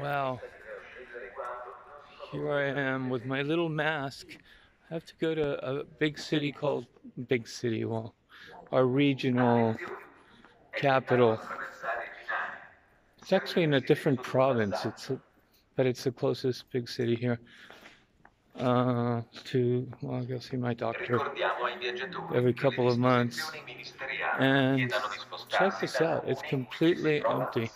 Wow. Here I am with my little mask. I have to go to a big city called Big City, well, our regional capital. It's actually in a different province. It's a, but it's the closest big city here. Uh, to well, I'll go see my doctor every couple of months. And check this out. It's completely empty.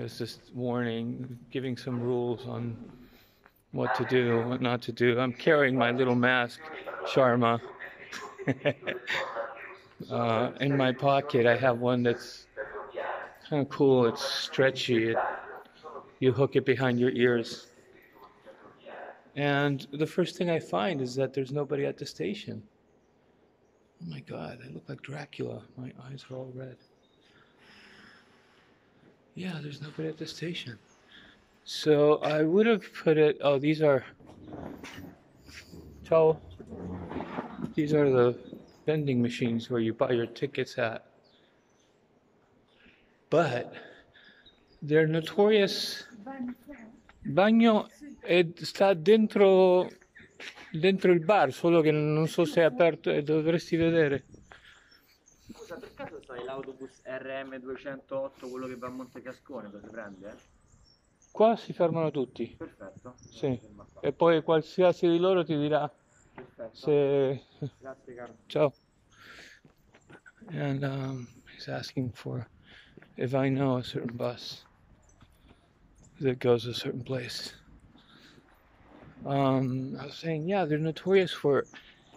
There's this warning giving some rules on what to do, what not to do. I'm carrying my little mask, Sharma. uh, in my pocket, I have one that's kind of cool. It's stretchy. It, you hook it behind your ears. And the first thing I find is that there's nobody at the station. Oh my God, I look like Dracula. My eyes are all red. Yeah, there's nobody at the station. So I would have put it. Oh, these are. Ciao. These are the vending machines where you buy your tickets at. But they're notorious. Bagno sta dentro, dentro il bar, solo che non so se è aperto e dovresti vedere. Scusa, per caso sai l'autobus RM208, quello che va a Montecascone, dove si prende? Qua si fermano tutti. Perfetto. Sì. E poi qualsiasi di loro ti dirà Perfetto. se... Grazie caro. Ciao. And um, he's asking for if I know a certain bus that goes a certain place. Um, I was saying, yeah, they're notorious for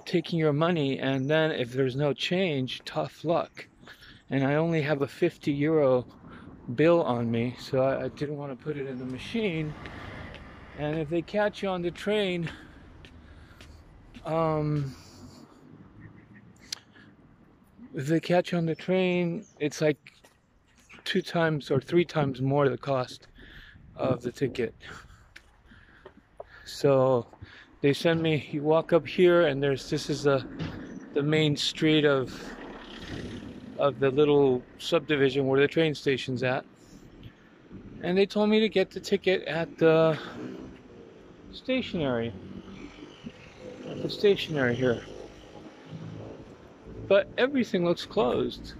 taking your money, and then if there's no change, tough luck. And I only have a 50 euro bill on me, so I, I didn't want to put it in the machine. And if they catch you on the train, um, if they catch you on the train, it's like two times or three times more the cost of the ticket. So they send me. You walk up here, and there's this is the the main street of of the little subdivision where the train station's at. And they told me to get the ticket at the stationery. At the stationery here. But everything looks closed.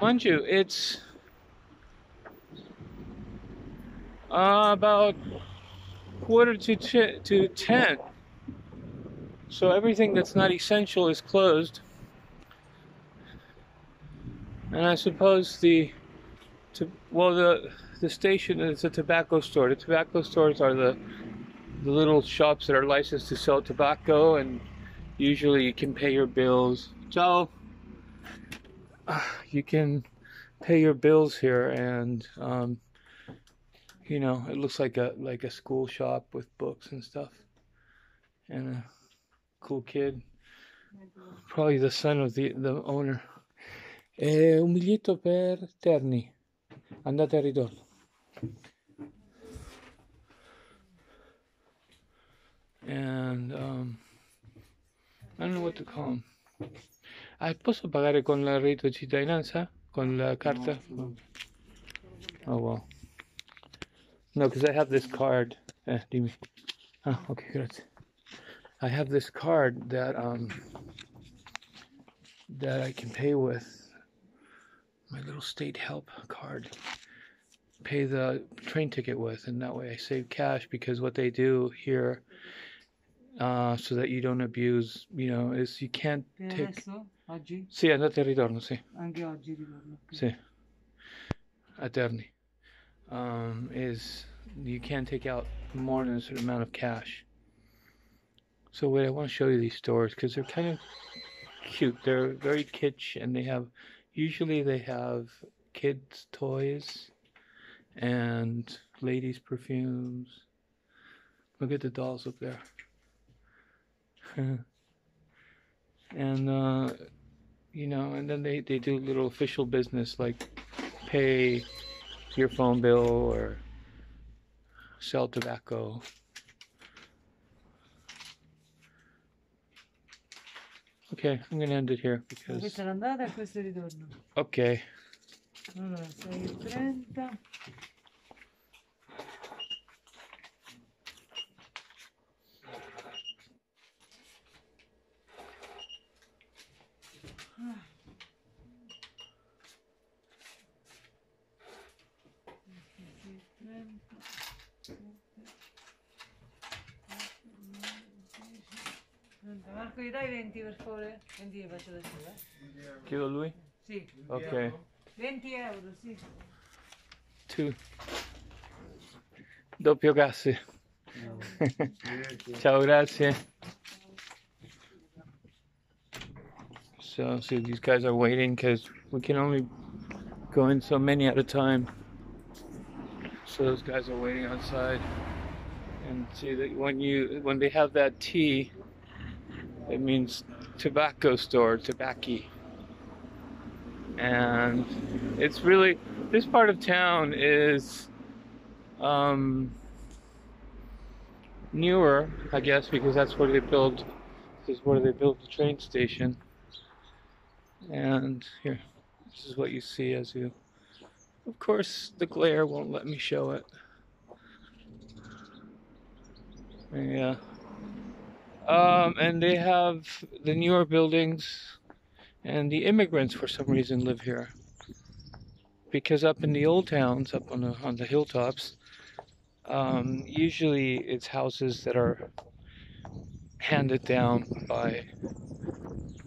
Mind you, it's uh, about quarter to t- to ten. So everything that's not essential is closed. And I suppose the to, well the the station is a tobacco store. The tobacco stores are the the little shops that are licensed to sell tobacco and usually you can pay your bills. So you can pay your bills here and um, you know it looks like a like a school shop with books and stuff. And a cool kid. Probably the son of the the owner. Eh, un biglietto per Terni. Andate e ritorno. And um, I don't know what to call them ah, posso pagare con la reddito di cittadinanza con la carta? oh well no because I have this card. Eh, dimmi ah ok grazie I have this card that um that I can pay with. My little state help card. Pay the train ticket with and that way I save cash because what they do here uh, so that you don't abuse you know is you can't take sì andate e ritorno sì Anche oggi ritorno. sì a Terni um, is you can't take out more than a certain amount of cash. So wait I want to show you these stores because they're kind of cute. They're very kitsch and they have usually they have kids toys and ladies perfumes. Look at the dolls up there. And uh, you know and then they, they do little official business like pay your phone bill or sell tobacco Okay, I'm gonna end it here because. Questa è l'andata e questo è il ritorno. Okay. Allora, 6.30. Marco, gli dai 20 per favore? 20 li faccio da giù, eh? Chiedo lui? Sì. Ok. 20 euro, sì. Two. Doppio casse. Ciao, grazie. So, see, these guys are waiting because we can only go in so many at a time. So those guys are waiting outside. And see that when you when they have that T, it means tobacco store, tobacco. And it's really this part of town is um, newer, I guess, because that's where they build. This is where they built the train station. And here, this is what you see as you. Of course, the glare won't let me show it. Yeah. Um, and they have the newer buildings, and the immigrants for some reason live here. Because up in the old towns, up on the on the hilltops, um, usually it's houses that are handed down by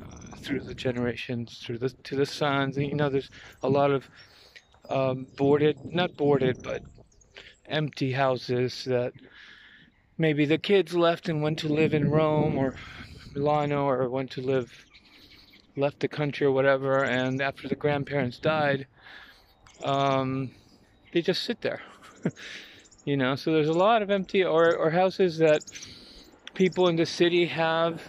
uh, through the generations, through the to the sons. You know, there's a lot of um, boarded, not boarded, but empty houses that maybe the kids left and went to live in Rome or Milano or went to live, left the country or whatever, and after the grandparents died, um, they just sit there. you know, so there's a lot of empty or, or houses that people in the city have.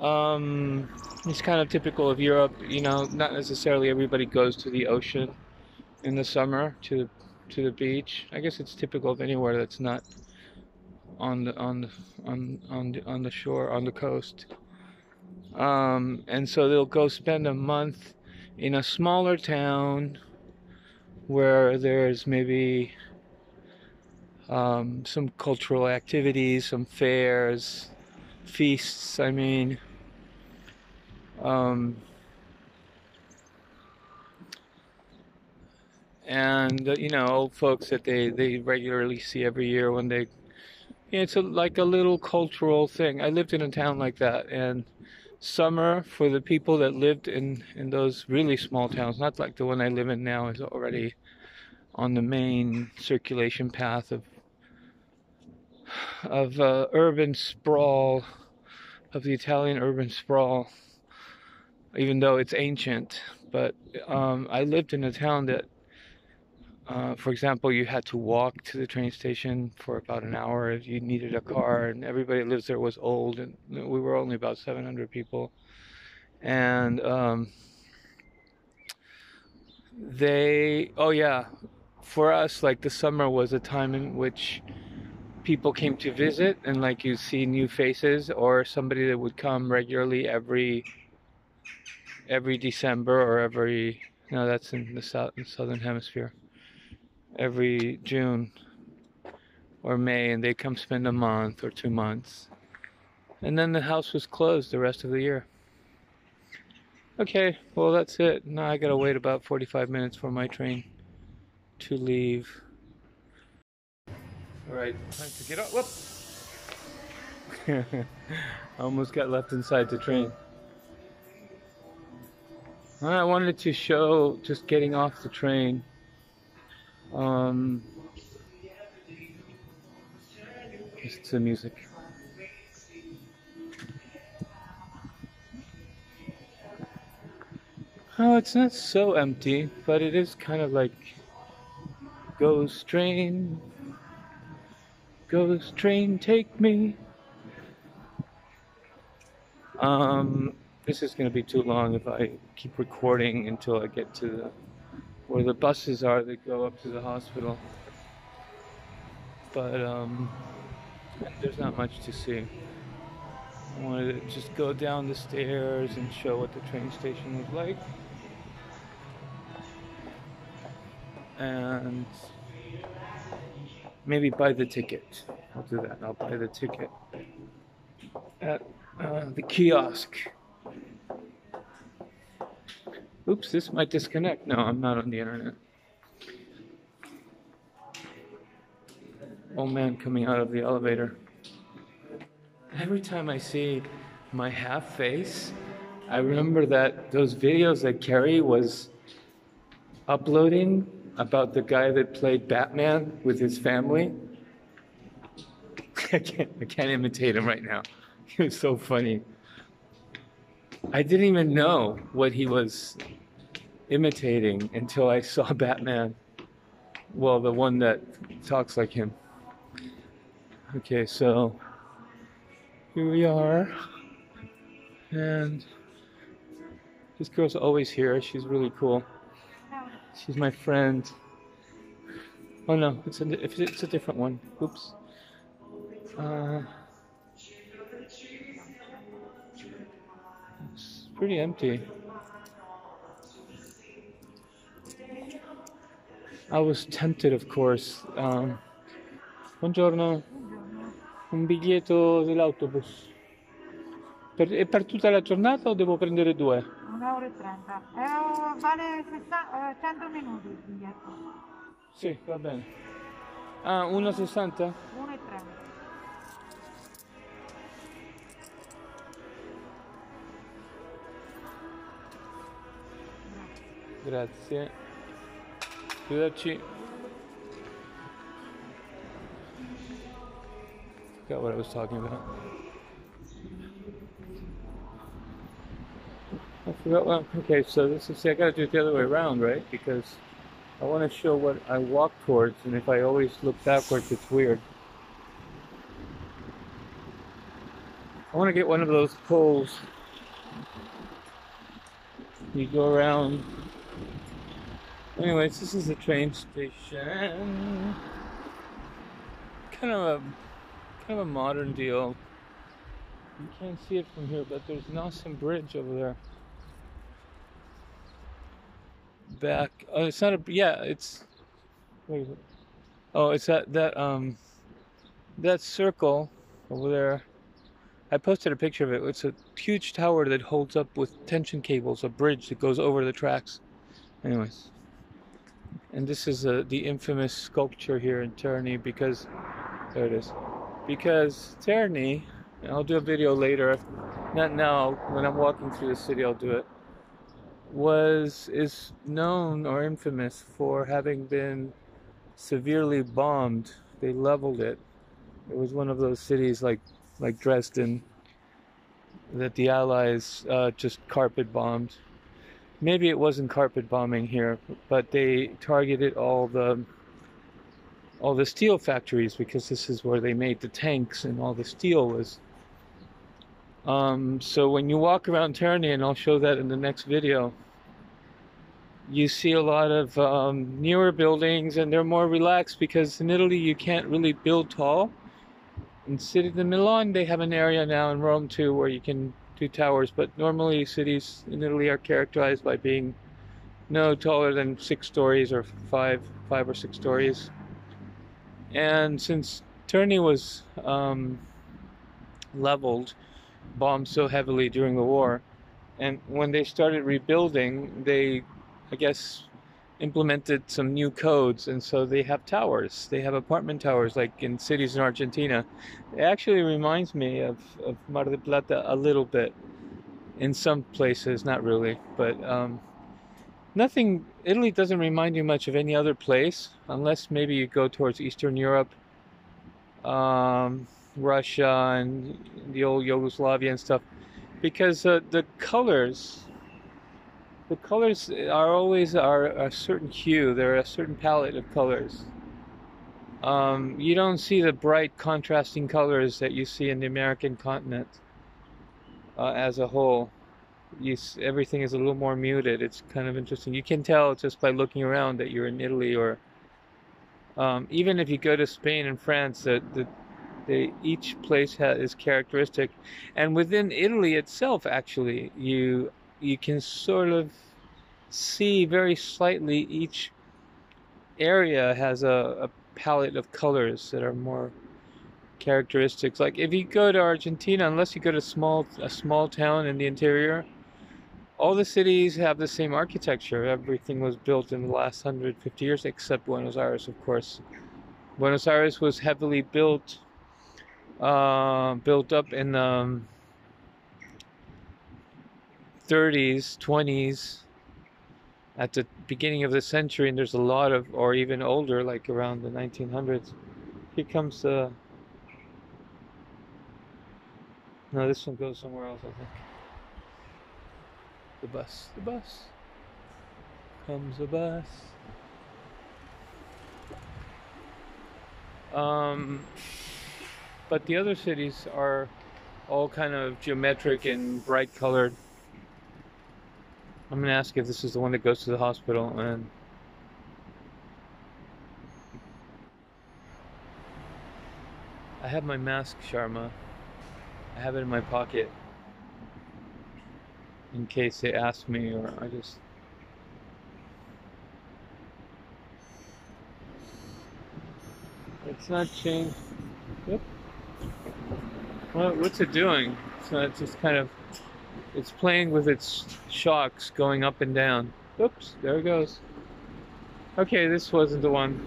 Um, it's kind of typical of Europe, you know, not necessarily everybody goes to the ocean in the summer to to the beach. I guess it's typical of anywhere that's not on the on the on on the, on the shore on the coast. Um, and so they'll go spend a month in a smaller town where there's maybe um, some cultural activities, some fairs, feasts. I mean, um, and uh, you know, old folks that they they regularly see every year when they it's a, like a little cultural thing. I lived in a town like that, and summer for the people that lived in in those really small towns, not like the one I live in now, is already on the main circulation path of of uh, urban sprawl, of the Italian urban sprawl. Even though it's ancient, but um, I lived in a town that uh, for example, you had to walk to the train station for about an hour if you needed a car, and everybody that lives there was old, and we were only about 700 people. And um, they, oh yeah, for us, like the summer was a time in which people came to visit, and like you see new faces, or somebody that would come regularly every every December or every no, that's in the south, in southern hemisphere every June or May, and they come spend a month or two months. And then the house was closed the rest of the year. Okay, well, that's it. Now I gotta wait about 45 minutes for my train to leave. Alright, time to get up. Whoop! I almost got left inside the train. I wanted to show just getting off the train. Um, listen to music. Oh, it's not so empty, but it is kind of like Ghost train, ghost train, take me. Um, this is gonna be too long if I keep recording until I get to the where the buses are that go up to the hospital. But um, there's not much to see. I wanted to just go down the stairs and show what the train station was like. And maybe buy the ticket. I'll do that. I'll buy the ticket at uh, the kiosk. Oops, this might disconnect. No, I'm not on the internet. Old man coming out of the elevator. Every time I see my half face, I remember that those videos that Carrie was uploading about the guy that played Batman with his family. I can't, I can't imitate him right now. He was so funny. I didn't even know what he was imitating until I saw Batman. Well, the one that talks like him. Okay, so here we are. And this girl's always here. She's really cool. She's my friend. Oh no, it's a, it's a different one. Oops. Uh, pretty empty. I was tempted, of course. Um, buongiorno. Un biglietto dell'autobus. Per, è per tutta la giornata o devo prendere due? Un'ora e trenta. Eh, vale 60, eh, 100 minuti il biglietto. Sì, va bene. Ah, 1,60? 1 Grazie. Forgot what I was talking about. I forgot what. Okay, so this is. See, I gotta do it the other way around, right? Because I want to show what I walk towards, and if I always look backwards, it's weird. I want to get one of those poles. You go around Anyways, this is the train station. Kind of a kind of a modern deal. You can't see it from here, but there's an awesome bridge over there. Back. Oh, it's not a. Yeah, it's. Where is it? Oh, it's that that um. That circle over there. I posted a picture of it. It's a huge tower that holds up with tension cables, a bridge that goes over the tracks. Anyways. And this is uh, the infamous sculpture here in Terni because, there it is. Because Terni, I'll do a video later, not now, when I'm walking through the city I'll do it, was, is known or infamous for having been severely bombed. They leveled it. It was one of those cities like, like Dresden that the Allies uh, just carpet bombed maybe it wasn't carpet bombing here, but they targeted all the all the steel factories because this is where they made the tanks and all the steel was. Um, so when you walk around Terni, and I'll show that in the next video, you see a lot of um, newer buildings and they're more relaxed because in Italy you can't really build tall. In city in Milan they have an area now in Rome too where you can two towers, but normally cities in Italy are characterized by being no taller than six stories or five, five or six stories. And since Terni was um, leveled, bombed so heavily during the war, and when they started rebuilding, they, I guess, implemented some new codes, and so they have towers. They have apartment towers, like in cities in Argentina. It actually reminds me of, of Mar del Plata a little bit. In some places, not really, but um, nothing. Italy doesn't remind you much of any other place, unless maybe you go towards Eastern Europe, um, Russia, and the old Yugoslavia and stuff, because uh, the colors the colors are always are a certain hue. They're a certain palette of colors. Um, you don't see the bright contrasting colors that you see in the American continent uh, as a whole. You, everything is a little more muted. It's kind of interesting. You can tell just by looking around that you're in Italy or um, even if you go to Spain and France, the, the each place is characteristic, and within Italy itself, actually, you you can sort of see very slightly each area has a, a palette of colors that are more characteristics. Like if you go to Argentina, unless you go to small a small town in the interior, all the cities have the same architecture. Everything was built in the last 150 years, except Buenos Aires, of course. Buenos Aires was heavily built, uh, built up in the um, 30s, 20s, at the beginning of the century, and there's a lot of, or even older, like around the 1900s. Here comes the. No, this one goes somewhere else, I think. The bus, the bus. Comes a bus. Um, but the other cities are all kind of geometric and bright colored. I'm gonna ask if this is the one that goes to the hospital and I have my mask, Sharma. I have it in my pocket in case they ask me or I just It's not changed. Yep. What, what's it doing? So it's just kind of it's playing with its shocks going up and down. Oops, there it goes. Okay, this wasn't the one.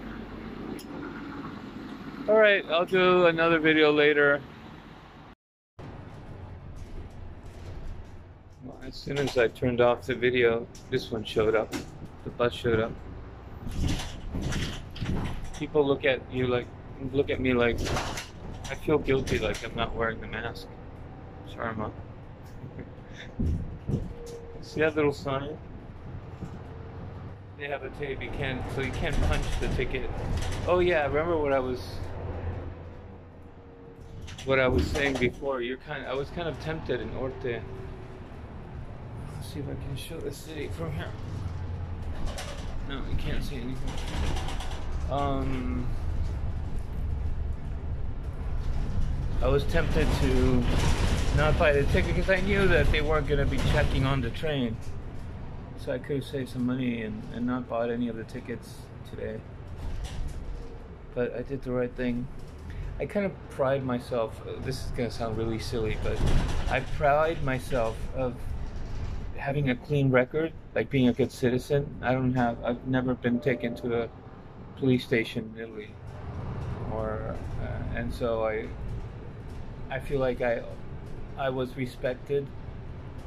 Alright, I'll do another video later. Well, as soon as I turned off the video, this one showed up. The bus showed up. People look at you like, look at me like, I feel guilty like I'm not wearing the mask. Sharma. See that little sign? They have a tape you can't so you can't punch the ticket. Oh yeah, remember what I was what I was saying before. You're kind I was kind of tempted in Orte. Let's see if I can show the city from here. No, you can't see anything. Um I was tempted to not buy the ticket because I knew that they weren't going to be checking on the train. So I could have saved some money and, and not bought any of the tickets today. But I did the right thing. I kind of pride myself, uh, this is going to sound really silly, but I pride myself of having a clean record, like being a good citizen. I don't have, I've never been taken to a police station in Italy. Or, uh, and so I, I feel like I I was respected,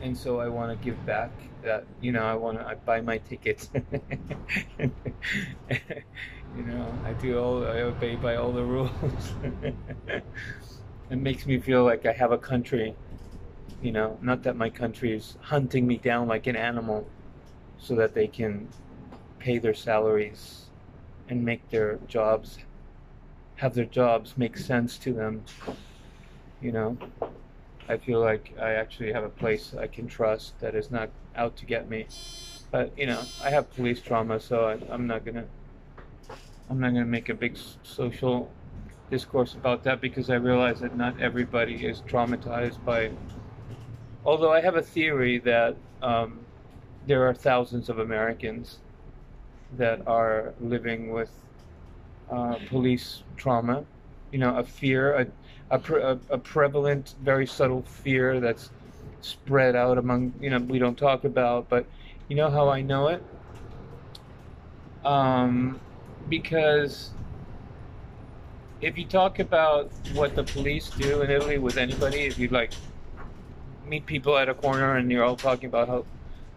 and so I want to give back. That you know, I want to I buy my tickets. you know, I do all I obey by all the rules. it makes me feel like I have a country. You know, not that my country is hunting me down like an animal, so that they can pay their salaries and make their jobs have their jobs make sense to them you know? I feel like i actually have a place i can trust that is not out to get me. But you know i have police trauma so I, i'm not gonna i'm not gonna make a big social discourse about that because i realize that not everybody is traumatized by although i have a theory that um, there are thousands of americans that are living with uh, police trauma. You know a fear a a, pre- a, a prevalent, very subtle fear that's spread out among, you know, we don't talk about, but you know how I know it? Um, because if you talk about what the police do in Italy with anybody, if you like meet people at a corner and you're all talking about how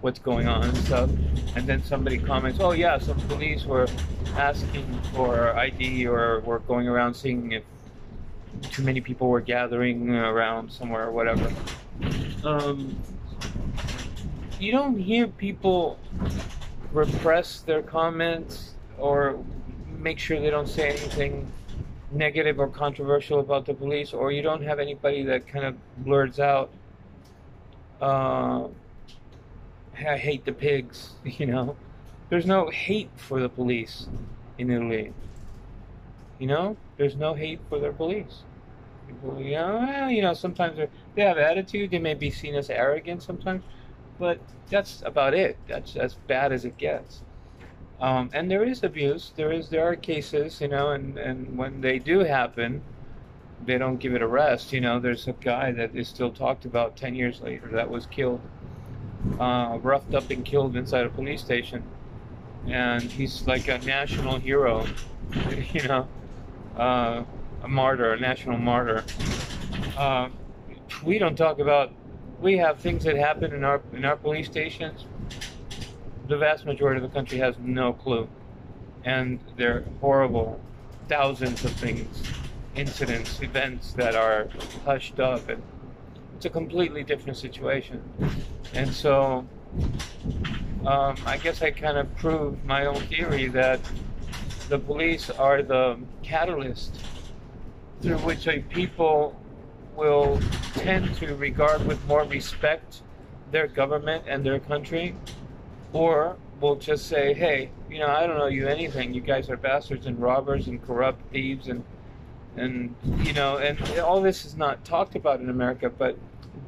what's going on and stuff, and then somebody comments, "Oh yeah, some police were asking for ID or were going around seeing if too many people were gathering around somewhere or whatever. Um, you don't hear people repress their comments or make sure they don't say anything negative or controversial about the police, or you don't have anybody that kind of blurts out, uh, I hate the pigs, you know? There's no hate for the police in Italy. You know? There's no hate for their police. People, you know, well, you know, sometimes they have attitude. They may be seen as arrogant sometimes, but that's about it. That's as bad as it gets. Um, and there is abuse. There is there are cases, you know, and and when they do happen, they don't give it a rest. You know, there's a guy that is still talked about ten years later that was killed, uh, roughed up and killed inside a police station, and he's like a national hero. You know, uh, a martyr, a national martyr. Uh, we don't talk about. We have things that happen in our in our police stations. The vast majority of the country has no clue, and they're horrible. Thousands of things, incidents, events that are hushed up, and it's a completely different situation. And so, um, I guess I kind of proved my own theory that the police are the catalyst through which a people will tend to regard with more respect their government and their country, or will just say, hey, you know, I don't know you anything. You guys are bastards and robbers and corrupt thieves and and you know, and all this is not talked about in America, but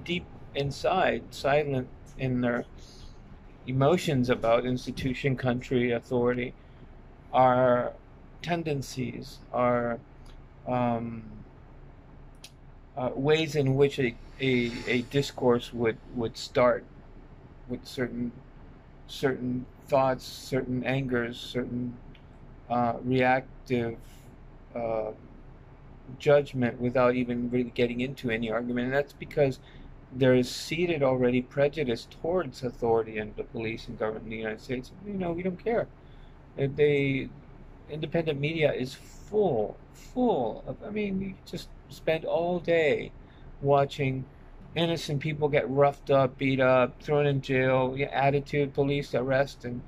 deep inside, silent in their emotions about institution, country, authority, are tendencies, are um, uh, ways in which a, a, a discourse would, would start with certain certain thoughts, certain angers, certain uh, reactive uh, judgment without even really getting into any argument. And that's because there is seated already prejudice towards authority and the police and government in the United States. You know, we don't care. They, independent media is full, full of, I mean, you just spend all day watching innocent people get roughed up, beat up, thrown in jail, attitude, police arrest, and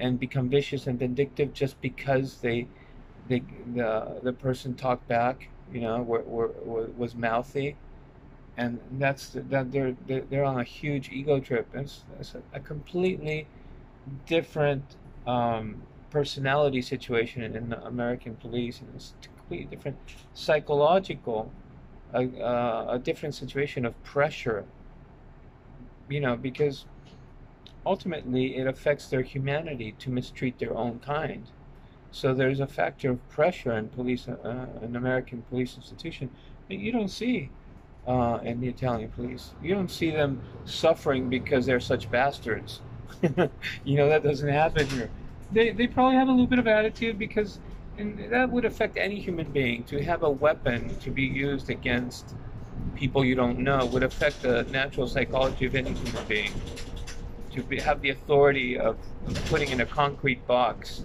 and become vicious and vindictive just because they, they the the person talked back, you know, were, were, were, was mouthy, and that's that they're they're on a huge ego trip. It's, it's a completely different um, personality situation in the American police, and it's completely different psychological a, uh, a different situation of pressure. You know, because ultimately it affects their humanity to mistreat their own kind. So there's a factor of pressure in police, uh, an American police institution that you don't see uh, in the Italian police. You don't see them suffering because they're such bastards. you know that doesn't happen here. They they probably have a little bit of attitude because and that would affect any human being. To have a weapon to be used against people you don't know would affect the natural psychology of any human being. To be, have the authority of, putting in a concrete box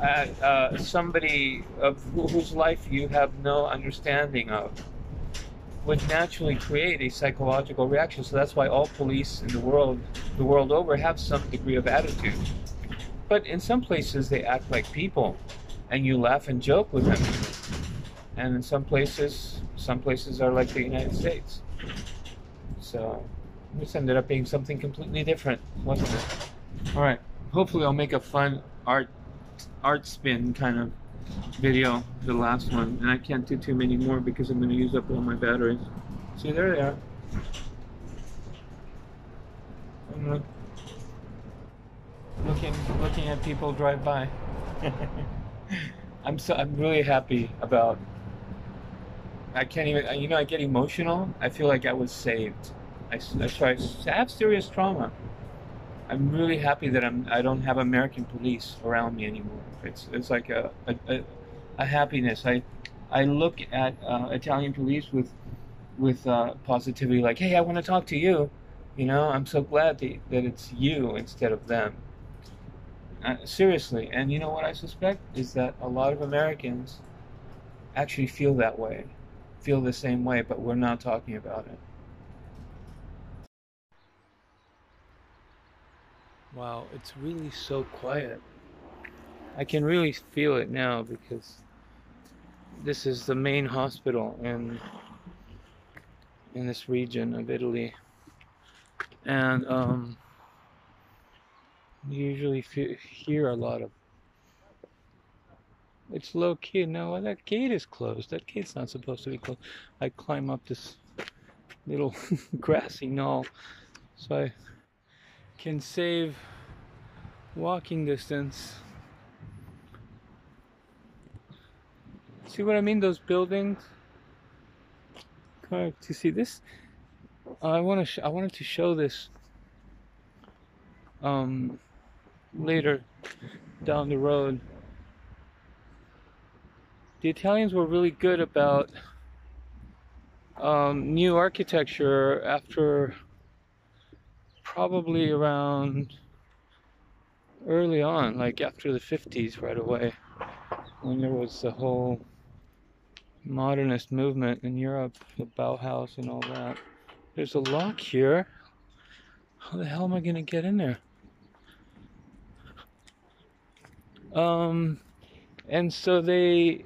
at uh, somebody of wh- whose life you have no understanding of would naturally create a psychological reaction. So that's why all police in the world, the world over, have some degree of attitude. But in some places, they act like people, and you laugh and joke with them. And in some places, some places are like the United States. So this ended up being something completely different, wasn't it? All right. Hopefully, I'll make a fun art art spin kind of video, the last one, and I can't do too many more because I'm going to use up all my batteries. See, there they are. I'm look, looking looking at people drive by. I'm so I'm really happy about. I can't even. You know, I get emotional. I feel like I was saved. I I I have serious trauma. I'm really happy that I'm. I don't have American police around me anymore. It's it's like a a, a, happiness. I I look at uh, Italian police with with uh, positivity, like, hey, I want to talk to you. You know, I'm so glad that, that it's you instead of them. Uh, seriously, and you know what I suspect is that a lot of Americans actually feel that way, feel the same way, but we're not talking about it. Wow, it's really so quiet. I can really feel it now because this is the main hospital in in this region of Italy, and um, you usually fe- hear a lot of It's low key. No, that gate is closed. That gate's not supposed to be closed. I climb up this little grassy knoll so I can save walking distance. See what I mean? Those buildings. Correct. You see this? I want to. I wanted to show this. Um, later down the road. The Italians were really good about um, new architecture after probably around early on, like after the 50s, right away, when there was the whole modernist movement in Europe, the Bauhaus and all that. There's a lock here. How the hell am I gonna get in there? Um, and so they,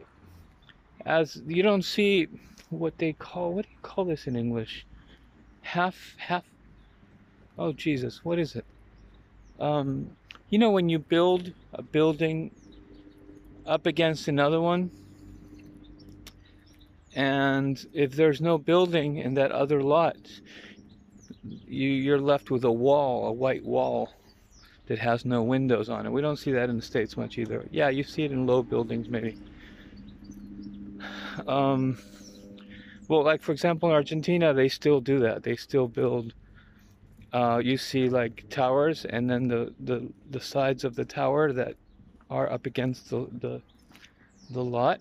as you don't see what they call, what do you call this in English? Half, half. Oh Jesus, what is it? Um, you know when you build a building up against another one, and if there's no building in that other lot, you you're left with a wall, a white wall that has no windows on it. We don't see that in the States much either. Yeah, you see it in low buildings maybe. Um, well, like for example, in Argentina, they still do that. They still build. Uh, you see like towers, and then the, the the sides of the tower that are up against the the, the lot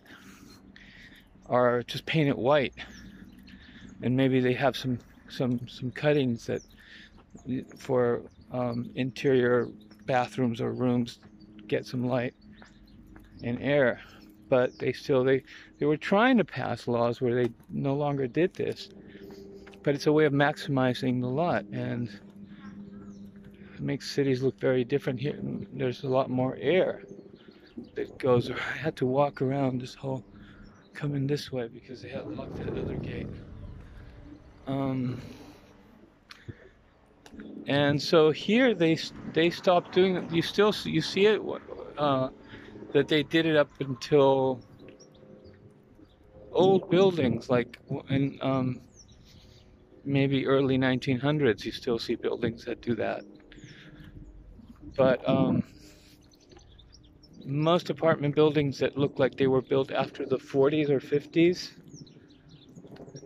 are just painted white, and maybe they have some some some cuttings that for um, interior bathrooms or rooms get some light and air. But they still they they were trying to pass laws where they no longer did this but it's a way of maximizing the lot and it makes cities look very different here there's a lot more air that goes i had to walk around this whole coming this way because they had locked that other gate um and so here they they stopped doing it. You still you see it uh, that they did it up until old buildings like in um, maybe early 1900s. You still see buildings that do that, but um, most apartment buildings that look like they were built after the 40s or 50s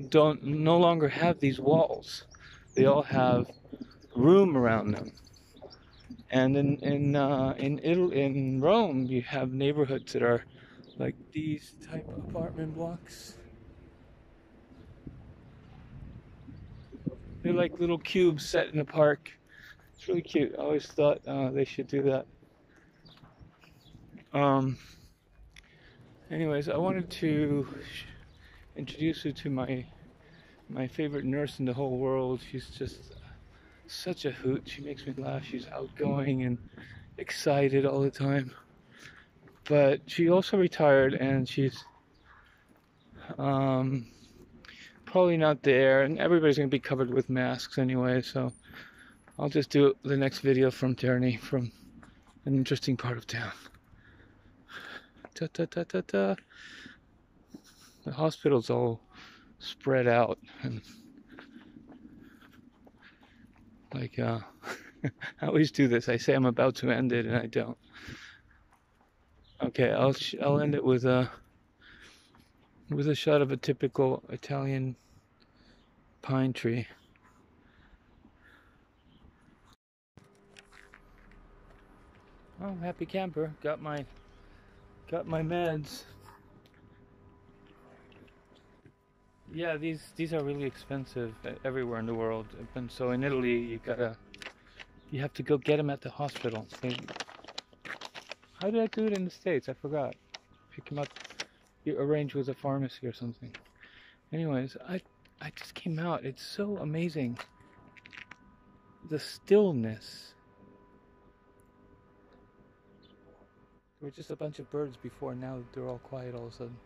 don't no longer have these walls. They all have room around them. And in in uh, in Italy, in Rome, you have neighborhoods that are like these type apartment blocks. They're like little cubes set in a park. It's really cute. I always thought uh, they should do that. Um. Anyways, I wanted to introduce you to my my favorite nurse in the whole world. She's just such a hoot. She makes me laugh. She's outgoing and excited all the time. But she also retired and she's um, probably not there. And everybody's going to be covered with masks anyway. So I'll just do the next video from Terni, from an interesting part of town. Ta ta ta ta ta. The hospital's all spread out and like, uh, I always do this. I say I'm about to end it, and I don't. Okay, I'll I'll end it with a with a shot of a typical Italian pine tree. Oh, happy camper! Got my got my meds. Yeah, these these are really expensive everywhere in the world. And so in Italy, you gotta you have to go get them at the hospital. How did I do it in the states? I forgot. Pick them up. You arrange with a pharmacy or something. Anyways, I I just came out. It's so amazing. The stillness. There were just a bunch of birds before. Now they're all quiet all of a sudden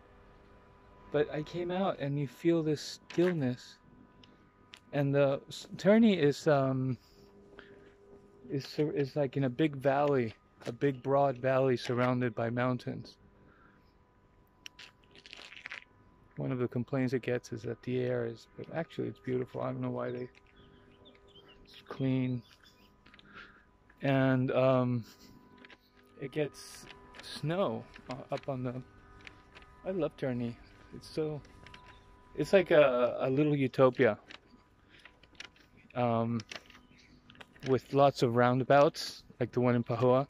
but I came out and you feel this stillness. And the Terni is um is is like in a big valley, a big broad valley surrounded by mountains. One of the complaints it gets is that the air is, but actually it's beautiful. I don't know why they. It's clean, and um, it gets snow uh, up on the. I love Terni. It's so. It's like a, a little utopia. Um, with lots of roundabouts, like the one in Pahoa.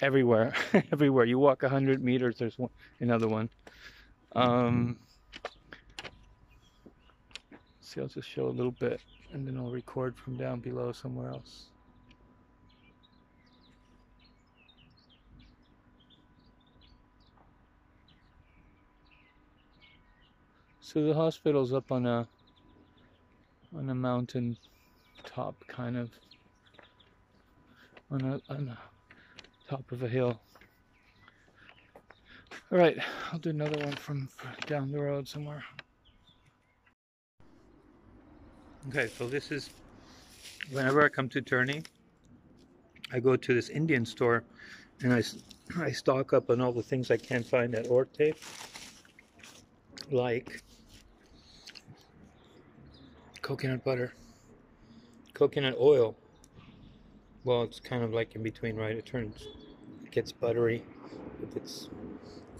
Everywhere, everywhere. You walk a hundred meters, there's one, another one. Um, see, I'll just show a little bit, and then I'll record from down below somewhere else. So the hospital's up on a on a mountain top, kind of on a on a top of a hill. All right, I'll do another one from down the road somewhere. Okay, so this is whenever I come to Terni, I go to this Indian store and I, I stock up on all the things I can't find at Orte, like coconut butter, coconut oil. Well, it's kind of like in between, right? It turns, it gets buttery if it's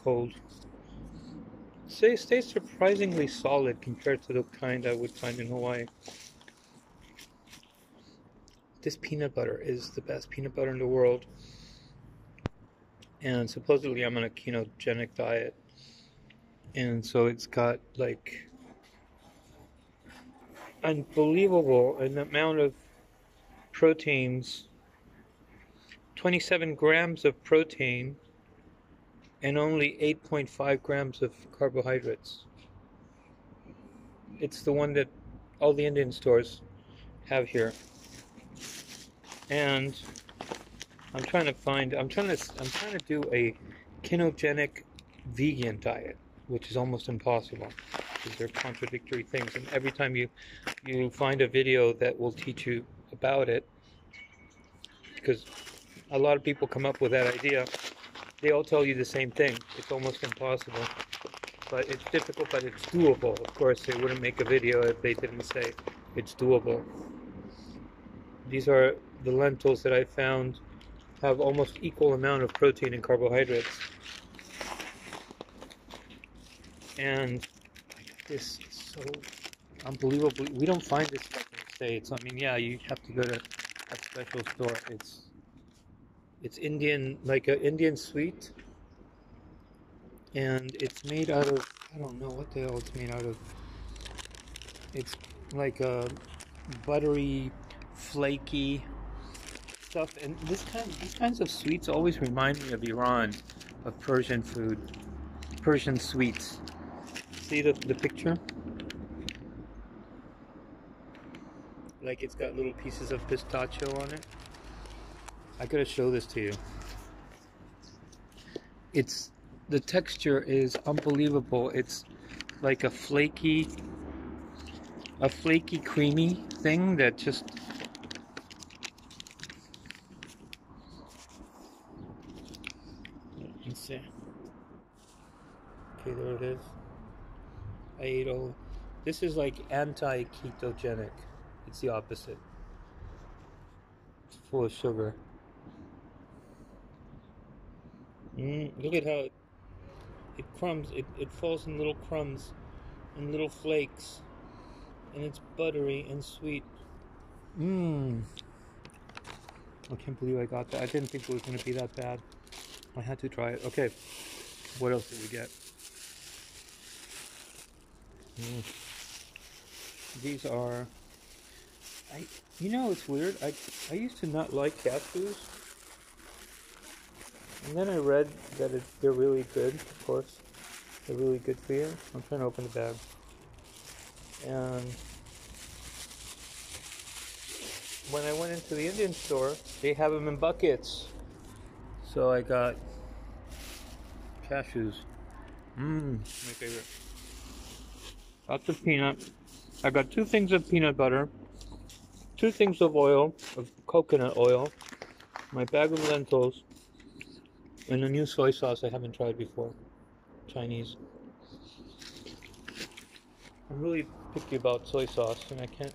cold. Say, stays surprisingly solid compared to the kind I would find in Hawaii. This peanut butter is the best peanut butter in the world. And supposedly I'm on a ketogenic diet. And so it's got like unbelievable an amount of proteins 27 grams of protein and only 8.5 grams of carbohydrates. It's the one that all the Indian stores have here. And I'm trying to find I'm trying to I'm trying to do a ketogenic vegan diet, which is almost impossible because they're contradictory things and every time you you find a video that will teach you about it because a lot of people come up with that idea they all tell you the same thing. It's almost impossible. But it's difficult but it's doable. Of course they wouldn't make a video if they didn't say it's doable. These are the lentils that i found have almost equal amount of protein and carbohydrates. And this is so unbelievably we don't find this stuff in the states. I mean yeah you have to go to a special store. It's it's indian like an indian sweet. And it's made out of i don't know what the hell it's made out of. It's like a buttery flaky stuff. And this kind these kinds of sweets always remind me of iran of persian food persian sweets. See the, the picture? Like it's got little pieces of pistachio on it i gotta show this to you it's the texture is unbelievable it's like a flaky a flaky creamy thing that just let's see okay there it is I ate all. This is like anti-ketogenic. It's the opposite. It's full of sugar. Mm, look at how it, it crumbs. It, it falls in little crumbs, and little flakes, and it's buttery and sweet. Mmm. I can't believe I got that. I didn't think it was going to be that bad. I had to try it. Okay. What else did we get? Mm. These are. I. You know, it's weird. I I used to not like cashews, and then I read that it, they're really good. Of course, they're really good for you. I'm trying to open the bag, and when I went into the Indian store, they have them in buckets. So I got cashews. Mmm, my favorite. Lots of peanut. I got two things of peanut butter, two things of oil, of coconut oil, my bag of lentils, and a new soy sauce I haven't tried before. Chinese. I'm really picky about soy sauce, and I can't.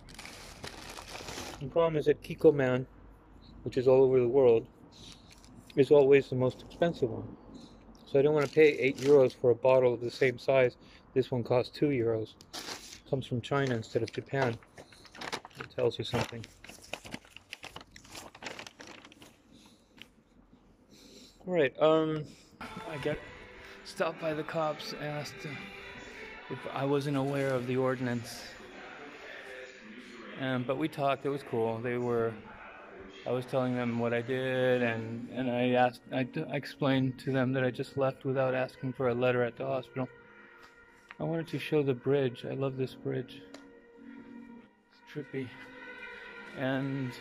The problem is that Kikkoman, which is all over the world, is always the most expensive one. So I don't want to pay 8 euros for a bottle of the same size. This one costs 2 euros. Comes from China instead of Japan. It tells you something. Alright, um, I got stopped by the cops, asked if I wasn't aware of the ordinance. Um, but we talked, it was cool. They were I was telling them what I did, and, and I asked, I, I explained to them that I just left without asking for a letter at the hospital. I wanted to show the bridge. I love this bridge. It's trippy. And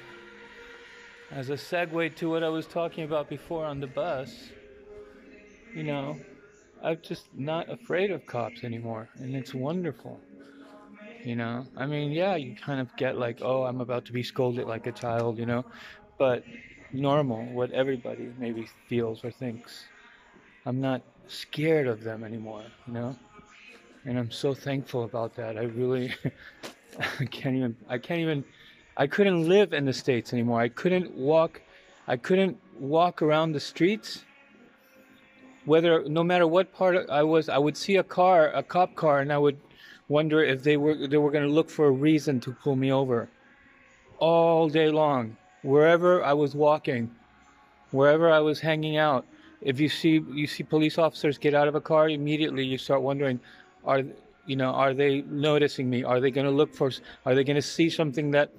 as a segue to what I was talking about before on the bus, you know, I'm just not afraid of cops anymore, and it's wonderful. You know, I mean, yeah, you kind of get like, oh, I'm about to be scolded like a child, you know, but normal, what everybody maybe feels or thinks. I'm not scared of them anymore, you know, and I'm so thankful about that. I really, can't even, I can't even, I couldn't live in the states anymore. I couldn't walk, I couldn't walk around the streets. Whether, no matter what part I was, I would see a car, a cop car, and I would wonder if they were they were going to look for a reason to pull me over all day long wherever i was walking wherever i was hanging out if you see you see police officers get out of a car immediately you start wondering are you know are they noticing me are they going to look for are they going to see something that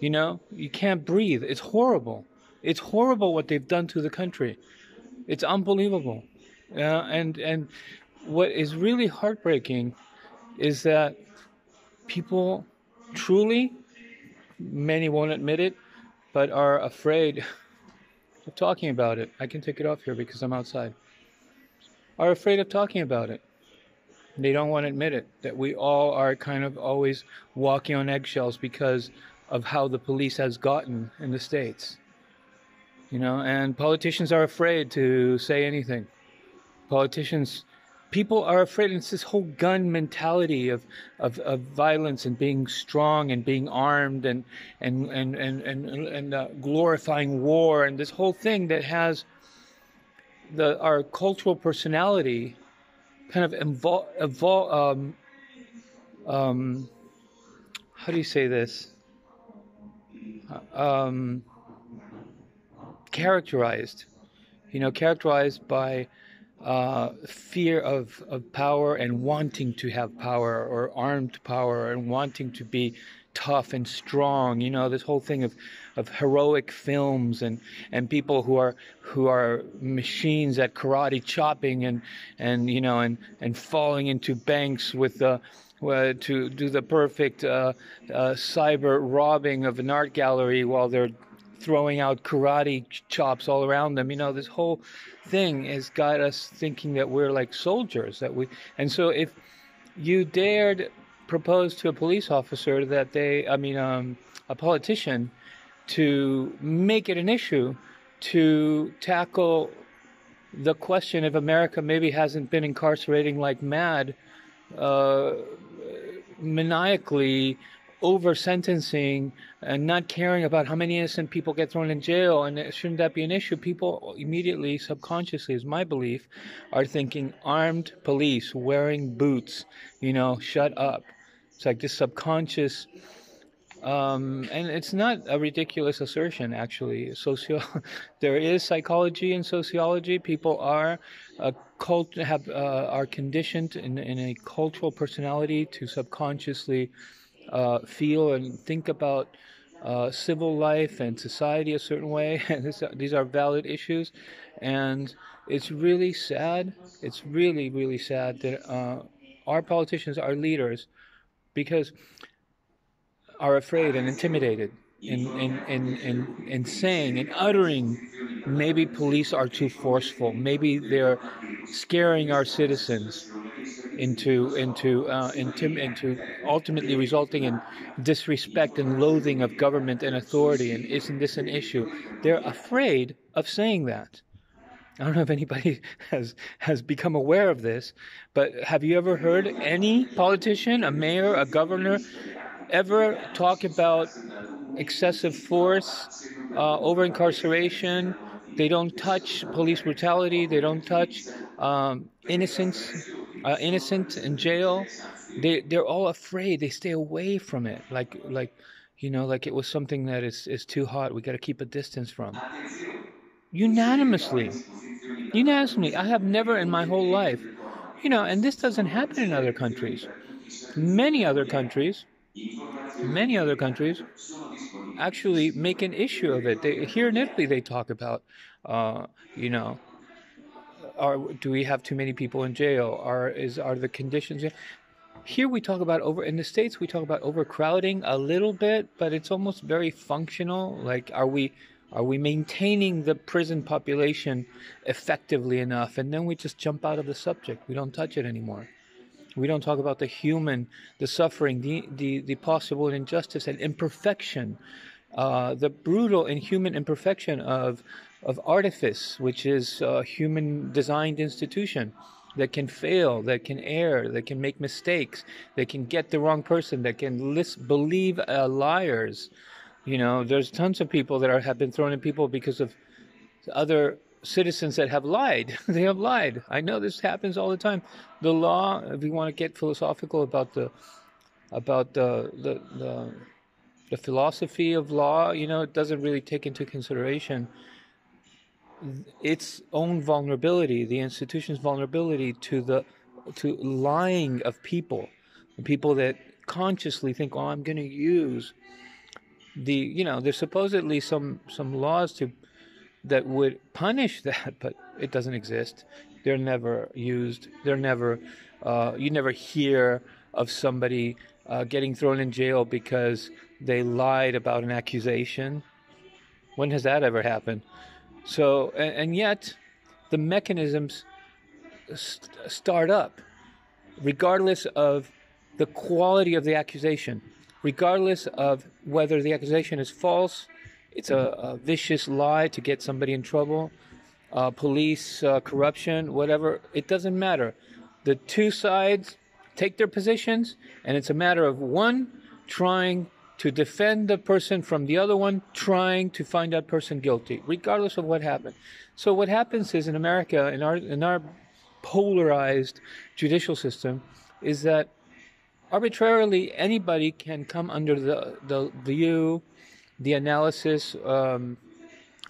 you know you can't breathe it's horrible it's horrible what they've done to the country it's unbelievable uh, and and what is really heartbreaking is that people truly, many won't admit it, but are afraid of talking about it. I can take it off here because I'm outside. Are afraid of talking about it. They don't want to admit it, that we all are kind of always walking on eggshells because of how the police has gotten in the States. You know, and politicians are afraid to say anything. Politicians people are afraid. It's this whole gun mentality of, of, of violence and being strong and being armed and and and and and, and uh, glorifying war and this whole thing that has the our cultural personality kind of evol- evol- um, um, how do you say this? Um, characterized, you know, characterized by uh, fear of, of power and wanting to have power or armed power and wanting to be tough and strong you know this whole thing of of heroic films and and people who are who are machines at karate chopping and and you know and and falling into banks with the uh, to do the perfect uh, uh, cyber robbing of an art gallery while they're throwing out karate chops all around them. You know, this whole thing has got us thinking that we're like soldiers. That we, and so if you dared propose to a police officer that they, I mean, um, a politician, to make it an issue to tackle the question if America maybe hasn't been incarcerating like mad, uh, maniacally over sentencing and not caring about how many innocent people get thrown in jail and shouldn't that be an issue? People immediately subconsciously is my belief are thinking armed police wearing boots you know shut up. It's like this subconscious um, and it's not a ridiculous assertion actually socio there is psychology and sociology people are a cult have uh, are conditioned in, in a cultural personality to subconsciously uh, feel and think about uh, civil life and society a certain way. these are valid issues, and it's really sad. It's really, really sad that uh, our politicians, our leaders, because are afraid and intimidated in, in, in, in, in saying and uttering maybe police are too forceful, maybe they're scaring our citizens into into uh, into into ultimately resulting in disrespect and loathing of government and authority. And isn't this an issue? They're afraid of saying that. I don't know if anybody has has become aware of this, but have you ever heard any politician, a mayor, a governor, ever talk about excessive force, uh, over incarceration? They don't touch police brutality. They don't touch um, uh, innocent in jail. They they're all afraid. They stay away from it, like like you know, like it was something that is is too hot. We got to keep a distance from. Unanimously, unanimously. I have never in my whole life, you know, and this doesn't happen in other countries. Many other countries, many other countries actually make an issue of it. They, here in Italy, they talk about, uh, you know, are do we have too many people in jail? Are is are the conditions? Here we talk about over in the states we talk about overcrowding a little bit, but it's almost very functional. Like, are we are we maintaining the prison population effectively enough? And then we just jump out of the subject. We don't touch it anymore. We don't talk about the human, the suffering, the, the, the possible injustice and imperfection, uh, the brutal and human imperfection of, of artifice, which is a human designed institution that can fail, that can err, that can make mistakes, that can get the wrong person, that can list, believe uh, liars. You know, there's tons of people that are, have been thrown in people because of other citizens that have lied. they have lied. I know this happens all the time. The law, if you want to get philosophical about the about the the the, the philosophy of law, you know, it doesn't really take into consideration its own vulnerability, the institution's vulnerability to the to lying of people, people that consciously think, "Oh, I'm going to use the," you know, there's supposedly some some laws to that would punish that, but it doesn't exist. They're never used. They're never. Uh, you never hear of somebody uh, getting thrown in jail because they lied about an accusation. When has that ever happened? So, and, and yet, the mechanisms st- start up, regardless of the quality of the accusation, regardless of whether the accusation is false it's a, a vicious lie to get somebody in trouble, uh, police uh, corruption, whatever. It doesn't matter. The two sides take their positions, and it's a matter of one trying to defend the person from the other one trying to find that person guilty, regardless of what happened. So what happens is in America, in our in our polarized judicial system, is that arbitrarily anybody can come under the the view the analysis um,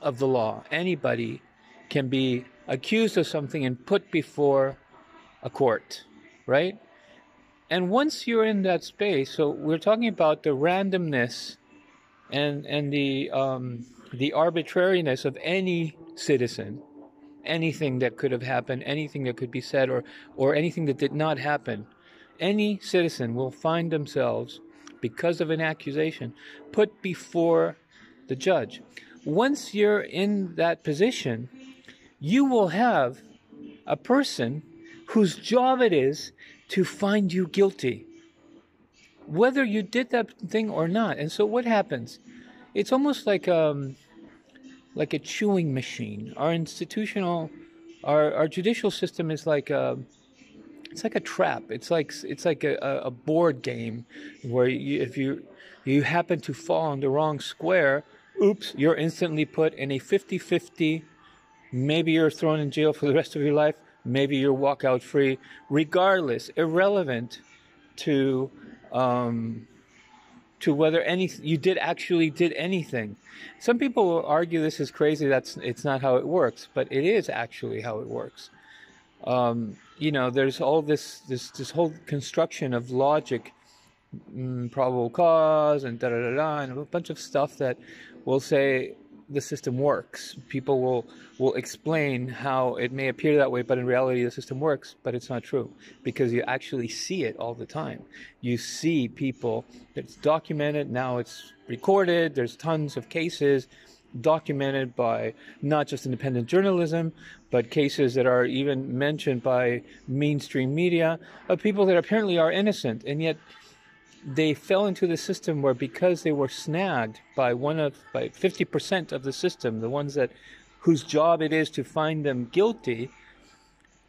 of the law. Anybody can be accused of something and put before a court, right? And once you're in that space, so we're talking about the randomness and and the um, the arbitrariness of any citizen, anything that could have happened, anything that could be said, or or anything that did not happen. Any citizen will find themselves because of an accusation put before the judge. Once you're in that position, you will have a person whose job it is to find you guilty, whether you did that thing or not. And so, what happens? It's almost like um, like a chewing machine. Our institutional, our our judicial system is like a it's like a trap. It's like it's like a, a board game where you, if you you happen to fall on the wrong square, oops, you're instantly put in a 50-50. Maybe you're thrown in jail for the rest of your life. Maybe you walk out free. Regardless, irrelevant to um, to whether any you did actually did anything. Some people will argue this is crazy. That's it's not how it works, but it is actually how it works. Um, you know, there's all this this this whole construction of logic, mm, probable cause, and da da da da, and a bunch of stuff that will say the system works. People will will explain how it may appear that way, but in reality the system works, but it's not true because you actually see it all the time. You see people. It's documented now. It's recorded. There's tons of cases documented by not just independent journalism, but cases that are even mentioned by mainstream media of people that apparently are innocent, and yet they fell into the system where because they were snagged by one of by 50% of the system, the ones that whose job it is to find them guilty,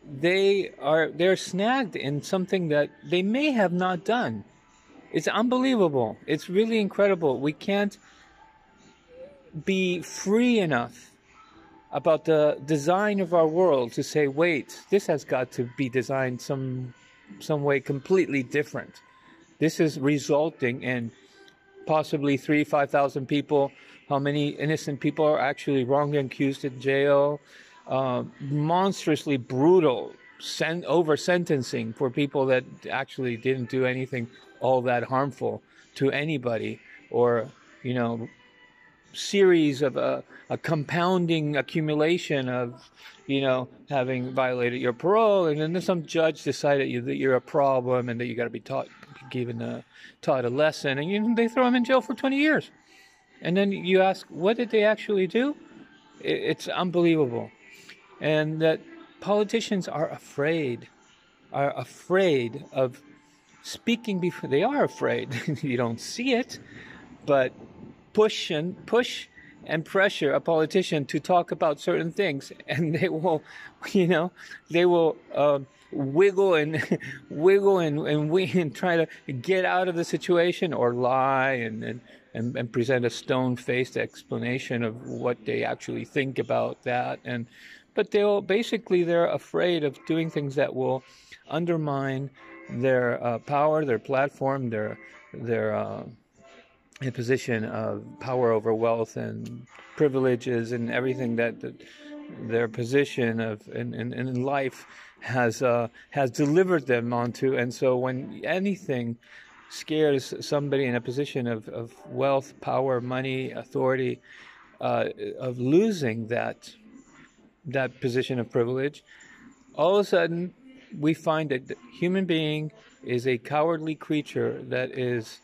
they are they're snagged in something that they may have not done. It's unbelievable. It's really incredible. We can't be free enough about the design of our world to say, wait, this has got to be designed some some way completely different. This is resulting in possibly three, five thousand people. How many innocent people are actually wrongly accused in jail? Uh, monstrously brutal sen- over sentencing for people that actually didn't do anything all that harmful to anybody, or you know, series of uh, a compounding accumulation of, you know, having violated your parole, and then some judge decided you, that you're a problem and that you got to be taught, given a, taught a lesson, and you, they throw them in jail for 20 years. And then you ask, what did they actually do? It, it's unbelievable, and that politicians are afraid, are afraid of speaking before they are afraid. you don't see it, but push and push and pressure a politician to talk about certain things, and they will, you know, they will uh, wiggle and wiggle and and, we, and try to get out of the situation or lie and and, and, and present a stone-faced explanation of what they actually think about that. And but they'll basically they're afraid of doing things that will undermine their uh, power, their platform, their their uh, a position of power over wealth and privileges and everything that, that their position of in, in, in life has uh, has delivered them onto. And so when anything scares somebody in a position of, of wealth, power, money, authority, uh, of losing that that position of privilege, all of a sudden we find that the human being is a cowardly creature that is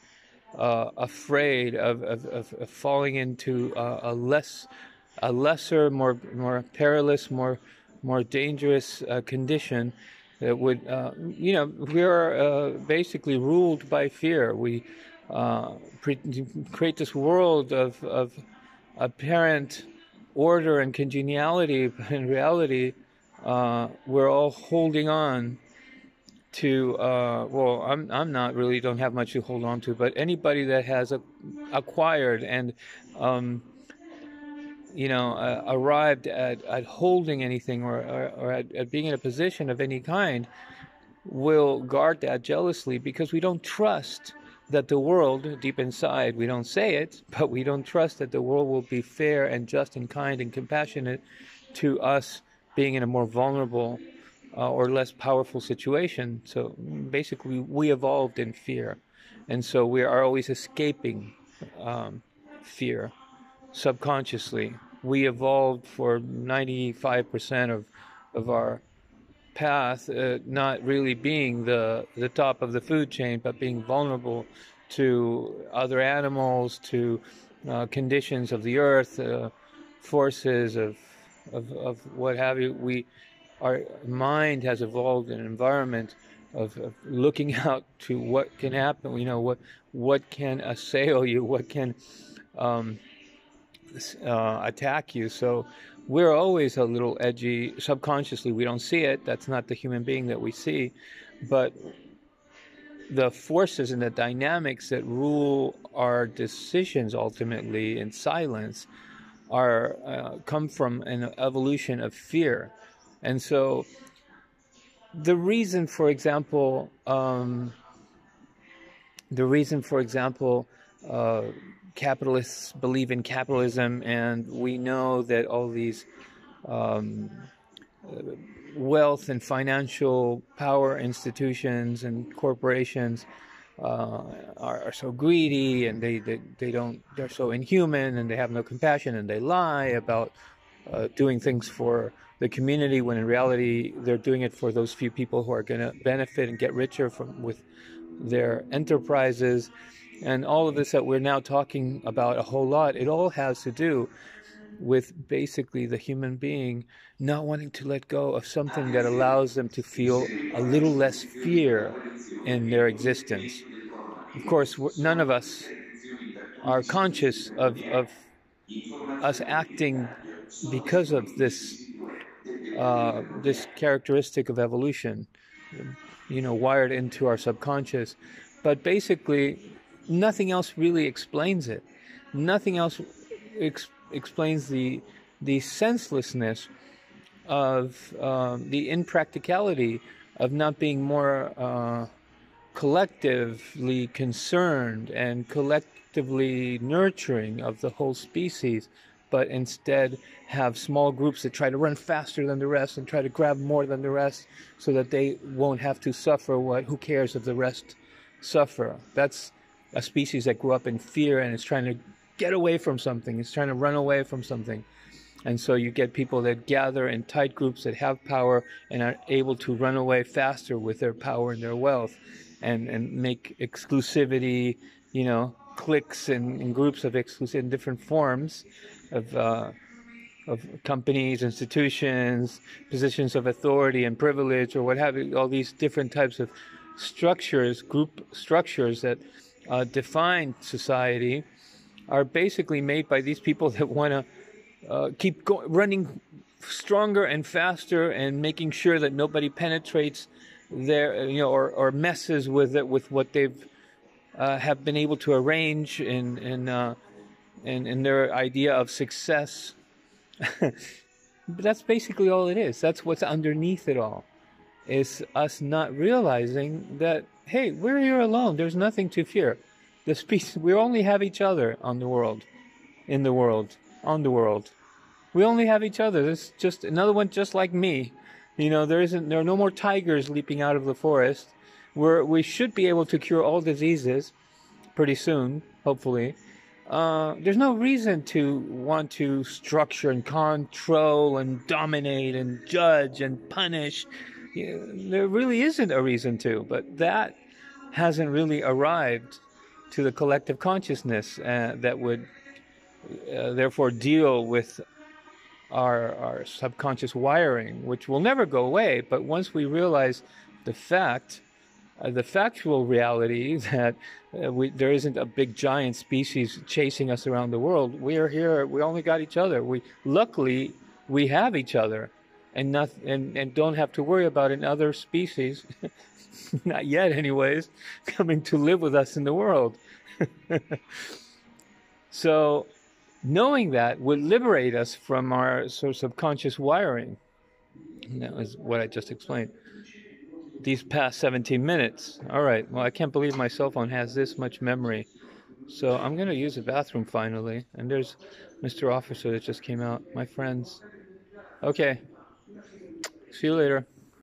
uh, afraid of, of, of, falling into uh, a less, a lesser, more more perilous, more more dangerous uh, condition that would, uh, you know, we are uh, basically ruled by fear. We uh, pre- create this world of of apparent order and congeniality, but in reality, we're all holding on to uh, well I'm I'm not really don't have much to hold on to but anybody that has a, acquired and um, you know uh, arrived at, at holding anything or, or, or at, at, being in a position of any kind will guard that jealously because we don't trust that the world deep inside we don't say it but we don't trust that the world will be fair and just and kind and compassionate to us being in a more vulnerable uh, or less powerful situation. So basically, we evolved in fear, and so we are always escaping um, fear subconsciously. We evolved for 95% of of our path, uh, not really being the the top of the food chain, but being vulnerable to other animals, to uh, conditions of the earth, uh, forces of, of of what have you. We our mind has evolved an environment of, of, looking out to what can happen. You know what what can assail you, what can um, uh, attack you. So we're always a little edgy. Subconsciously, we don't see it. That's not the human being that we see, but the forces and the dynamics that rule our decisions ultimately in silence are uh, come from an evolution of fear and so the reason, for example, um, the reason, for example, uh, capitalists believe in capitalism, and we know that all these um, wealth and financial power institutions and corporations uh, are, are, so greedy and they, they, they don't they're so inhuman and they have no compassion and they lie about uh, doing things for the community when in reality they're doing it for those few people who are going to benefit and get richer from with their enterprises. And all of this that we're now talking about a whole lot it all has to do with basically the human being not wanting to let go of something that allows them to feel a little less fear in their existence. Of course none of us are conscious of, of us acting because of this uh, this characteristic of evolution, you know, wired into our subconscious. But basically, nothing else really explains it. Nothing else ex- explains the the senselessness of um, the impracticality of not being more uh, collectively concerned and collectively nurturing of the whole species, but instead have small groups that try to run faster than the rest and try to grab more than the rest so that they won't have to suffer what who cares if the rest suffer? That's a species that grew up in fear and is trying to get away from something. It's trying to run away from something. And so you get people that gather in tight groups that have power and are able to run away faster with their power and their wealth and, and make exclusivity, you know, cliques and, and groups of exclusive in different forms of, uh, of companies, institutions, positions of authority and privilege, or what have you, all these different types of structures, group structures that uh, define society are basically made by these people that want to uh, keep go- running stronger and faster and making sure that nobody penetrates their you know or, or messes with it with what they've uh, have been able to arrange in in, in in their idea of success. but that's basically all it is. That's what's underneath it all. Is us not realizing that hey, we're here alone. There's nothing to fear. The species we only have each other on the world, in the world on the world. We only have each other. There's just another one just like me. You know, there isn't there are no more tigers leaping out of the forest. We're we should be able to cure all diseases pretty soon, hopefully. Uh, there's no reason to want to structure and control and dominate and judge and punish. There really isn't a reason to, but that hasn't really arrived to the collective consciousness uh, that would uh, therefore deal with our, our subconscious wiring, which will never go away. But once we realize the fact, uh, the factual reality that uh, we, there isn't a big giant species chasing us around the world, we are here. We only got each other. We luckily we have each other, and not and, and don't have to worry about another species, not yet, anyways, coming to live with us in the world. so knowing that would liberate us from our sort of subconscious wiring. And that was what I just explained. These past 17 minutes. All right. Well, I can't believe my cell phone has this much memory. So I'm going to use the bathroom finally. And there's Mr. Officer that just came out. My friends. Okay. See you later.